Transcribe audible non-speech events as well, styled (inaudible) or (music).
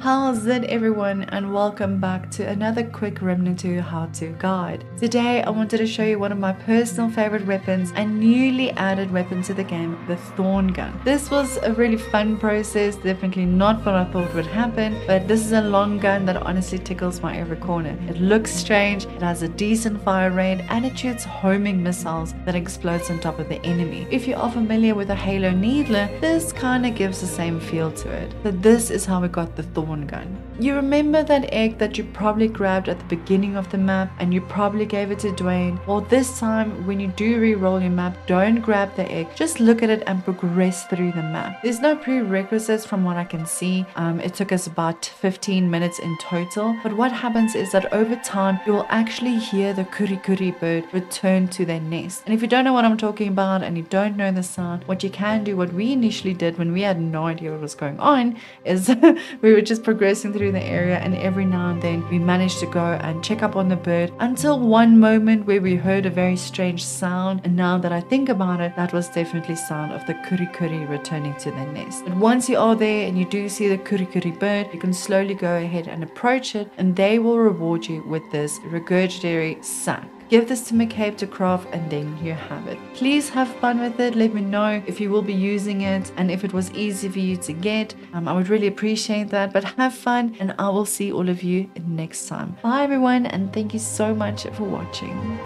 How's it everyone and welcome back to another quick Remnant 2 how-to guide. Today I wanted to show you one of my personal favorite weapons and newly added weapon to the game, the Thorn Gun. This was a really fun process, definitely not what I thought would happen, but this is a long gun that honestly tickles my every corner. It looks strange, it has a decent fire rate and it shoots homing missiles that explodes on top of the enemy. If you are familiar with a Halo Needler, this kinda gives the same feel to it. So this is how we got the Thorn gun. You remember that egg that you probably grabbed at the beginning of the map and you probably gave it to Dwayne? Well, this time when you do re-roll your map, don't grab the egg. Just look at it and progress through the map. There's no prerequisites from what I can see. Um, it took us about 15 minutes in total. But what happens is that over time, you will actually hear the kuri kuri bird return to their nest. And if you don't know what I'm talking about and you don't know the sound, what you can do, what we initially did when we had no idea what was going on, is (laughs) we were just progressing through the area and every now and then we managed to go and check up on the bird until one moment where we heard a very strange sound and now that I think about it that was definitely sound of the kuri kuri returning to their nest. But once you are there and you do see the kuri kuri bird you can slowly go ahead and approach it and they will reward you with this regurgitatory sack. Give this to McCabe to craft and then you have it. Please have fun with it. Let me know if you will be using it and if it was easy for you to get. Um, I would really appreciate that. But have fun and I will see all of you next time. Bye everyone and thank you so much for watching.